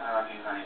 ああ、計算